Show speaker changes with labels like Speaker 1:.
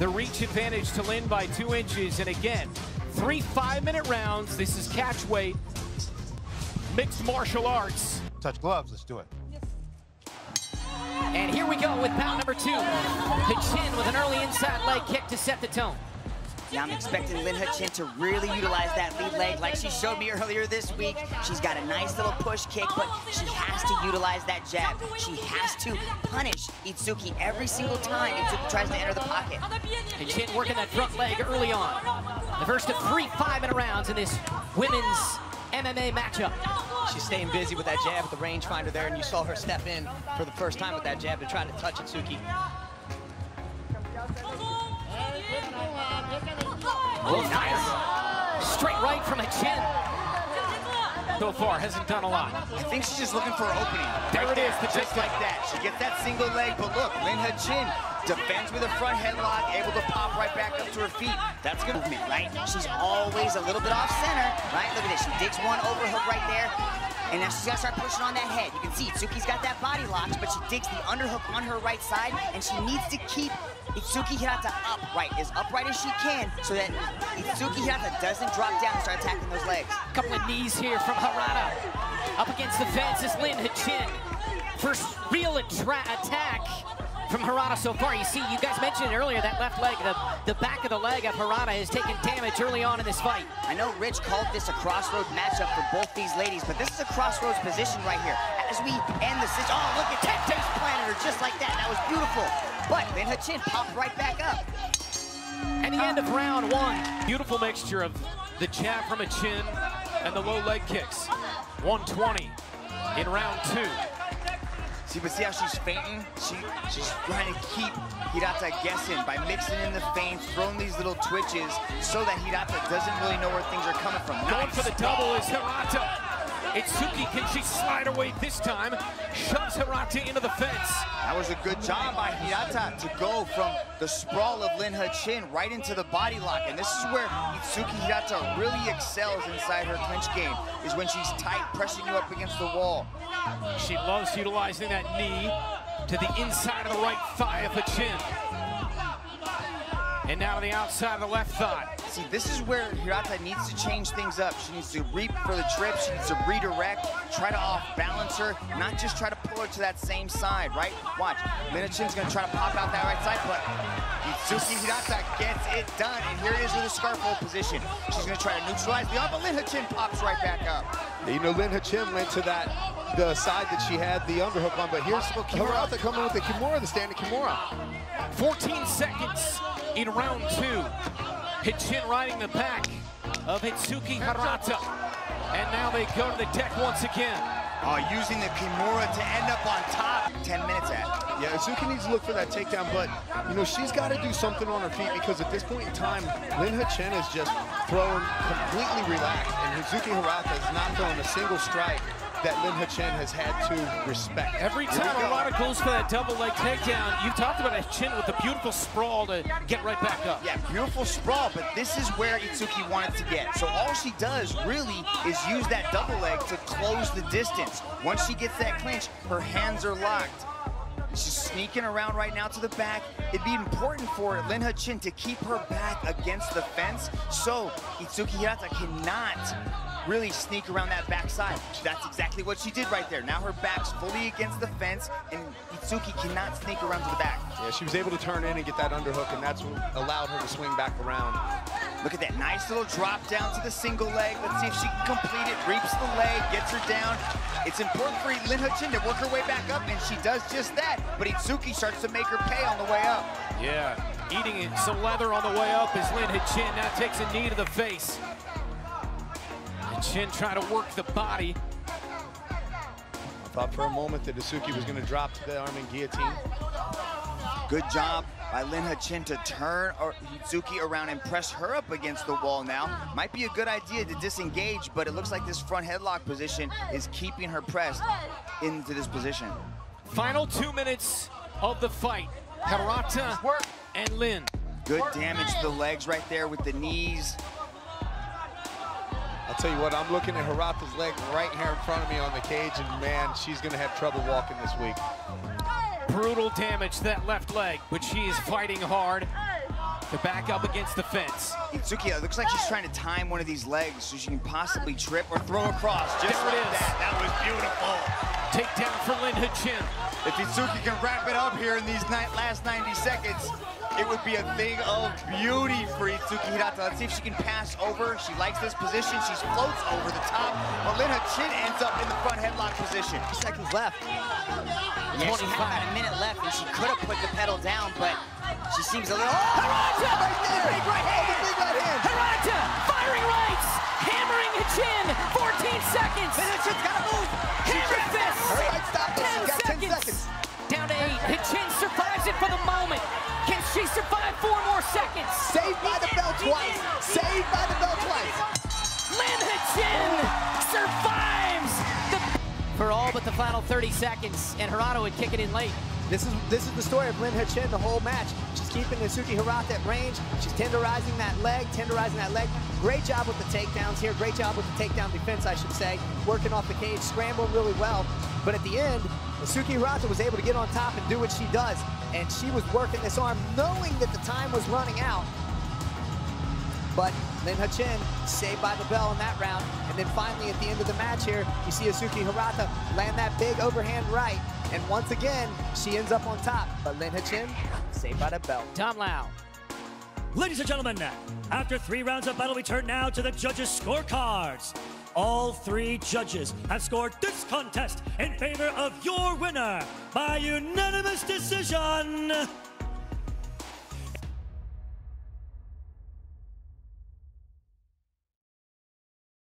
Speaker 1: the reach advantage to Lynn by two inches. And again, three five-minute rounds. This is catch weight, mixed martial arts.
Speaker 2: Touch gloves, let's do it.
Speaker 3: And here we go with bout number two. The Chin with an early inside leg kick to set the tone.
Speaker 4: Yeah, I'm expecting Lin Chin to really utilize that lead leg like she showed me earlier this week. She's got a nice little push kick, but she has to utilize that jab. She has to punish Itsuki every single time Itsuki tries to enter the pocket.
Speaker 3: And Chin working that front leg early on. The first of three five-minute rounds in this women's MMA matchup.
Speaker 5: She's staying busy with that jab with the rangefinder there, and you saw her step in for the first time with that jab to try to touch Itsuki.
Speaker 3: Oh, nice. Straight right from a chin.
Speaker 1: So far, hasn't done a lot.
Speaker 6: I think she's just looking for an opening.
Speaker 1: There
Speaker 6: right
Speaker 1: it is, the
Speaker 6: just like that. She gets that single leg, but look, Lin Chin defends with a front headlock, able to pop right back up to her feet. That's good movement,
Speaker 4: right? She's always a little bit off center, right? Look at this. She digs one overhook right there. And now she's got to start pushing on that head. You can see Tsuki's got that body locked, but she digs the underhook on her right side, and she needs to keep Itsuki Hirata upright, as upright as she can, so that Itsuki Hirata doesn't drop down and start attacking those legs.
Speaker 3: Couple of knees here from Hirata. Up against the fence is Lin Chin. First real attack from Hirata so far. You see, you guys mentioned earlier that left leg, the, the back of the leg of Hirata has taken damage early on in this fight.
Speaker 4: I know Rich called this a crossroad matchup for both these ladies, but this is a crossroads position right here. As we end the situation, oh, look at that, face planted her just like that. That was beautiful. But then her chin popped right back up.
Speaker 3: And the end of round one.
Speaker 1: Beautiful mixture of the jab from Heqin and the low leg kicks. 120 in round two.
Speaker 6: See, but see how she's feinting? She, she's trying to keep Hirata guessing by mixing in the feints, throwing these little twitches so that Hirata doesn't really know where things are coming from.
Speaker 1: Going
Speaker 6: nice.
Speaker 1: for the double is Hirata. Itsuki, can she slide away this time? Shoves Hirata into the fence.
Speaker 6: That was a good job by Hirata to go from the sprawl of Lin Chin right into the body lock. And this is where Itsuki Hirata really excels inside her clinch game, is when she's tight, pressing you up against the wall.
Speaker 1: She loves utilizing that knee to the inside of the right thigh of the chin. And now to the outside of the left thigh.
Speaker 6: See, this is where Hirata needs to change things up. She needs to reap for the trip. She needs to redirect, try to off-balance her, not just try to pull her to that same side, right? Watch, Lin Chin's gonna try to pop out that right side, but Itsuki Hirata gets it done. And here it is with a scarf hold position. She's gonna try to neutralize the arm, but Lin Chin pops right back up.
Speaker 2: You know, Lin Chin went to that the side that she had the underhook on, but here's Hirata coming with the Kimura, the standing Kimura.
Speaker 1: 14 seconds in round two. Heqin riding the back of Itsuki Hirata. And now they go to the deck once again.
Speaker 6: Oh, using the Kimura to end up on top. 10 minutes at.
Speaker 2: Yeah, Itsuki needs to look for that takedown, but, you know, she's got to do something on her feet because at this point in time, Lin Chen is just throwing completely relaxed, and Itsuki Hirata is not throwing a single strike that Lin Chen has had to respect.
Speaker 1: Every time Hirata goes for that double leg takedown, you talked about Heqin with a beautiful sprawl to get right back up.
Speaker 6: Yeah, beautiful sprawl, but this is where Itsuki wanted to get. So all she does really is use that double leg to close the distance. Once she gets that clinch, her hands are locked. She's sneaking around right now to the back. It'd be important for Lin Chin to keep her back against the fence so Itsuki Hirata cannot really sneak around that backside. That's exactly what she did right there. Now her back's fully against the fence, and Itsuki cannot sneak around to the back.
Speaker 2: Yeah, she was able to turn in and get that underhook, and that's what allowed her to swing back around.
Speaker 6: Look at that nice little drop down to the single leg. Let's see if she can complete it. Reaps the leg, gets her down. It's important for Lin Chin to work her way back up, and she does just that. But Itsuki starts to make her pay on the way up.
Speaker 1: Yeah, eating some leather on the way up as Lin Chin now takes a knee to the face. Chin trying to work the body.
Speaker 2: I thought for a moment that Itsuki was going to drop to the arm and guillotine.
Speaker 6: Good job by Lin Heqin to turn Itsuki around and press her up against the wall now. Might be a good idea to disengage, but it looks like this front headlock position is keeping her pressed into this position.
Speaker 1: Final two minutes of the fight. Hirata and Lin.
Speaker 6: Good damage to the legs right there with the knees.
Speaker 2: I'll tell you what, I'm looking at Hirata's leg right here in front of me on the cage, and man, she's going to have trouble walking this week.
Speaker 1: Brutal damage to that left leg, but she is fighting hard.
Speaker 7: They're back up against the fence.
Speaker 6: Itsuki, it looks like she's trying to time one of these legs so she can possibly trip or throw across. Just
Speaker 7: There it
Speaker 6: like
Speaker 7: is.
Speaker 6: that. That was beautiful.
Speaker 7: Takedown for Lin Heqin.
Speaker 6: If Itsuki can wrap it up here in these ni- last 90 seconds, it would be a thing of beauty for Itsuki Hirata. Let's see if she can pass over. She likes this position. She floats over the top. But Lin Chin ends up in the front headlock position.
Speaker 5: Seconds left.
Speaker 8: Yeah, she had about a minute left, and she could have put the pedal down, but she seems a little...
Speaker 1: Harada!
Speaker 6: Right there! Big right hand! The big right hand!
Speaker 1: Harada seconds?
Speaker 6: Saved by the bell twice. Saved by the bell twice.
Speaker 1: Lin Heqin survives the for all but the final 30 seconds, and Harada would kick it in late.
Speaker 5: This is this is the story of Lin Heqin the whole match. She's keeping Itsuki Hirata at range. She's tenderizing that leg, tenderizing that leg. Great job with the takedowns here. Great job with the takedown defense, I should say. Working off the cage, scrambling really well. But at the end, Itsuki Hirata was able to get on top and do what she does. And she was working this arm knowing that the time was running out. But Lin Heqin saved by the bell in that round. And then finally at the end of the match here, you see Itsuki Hirata land that big overhand right. And once again, she ends up on top. But Lin Heqin saved by the bell.
Speaker 1: Tom Lau.
Speaker 9: Ladies and gentlemen, after three rounds of battle, we turn now to the judges' scorecards. All three judges have scored this contest in favor of your winner by unanimous decision.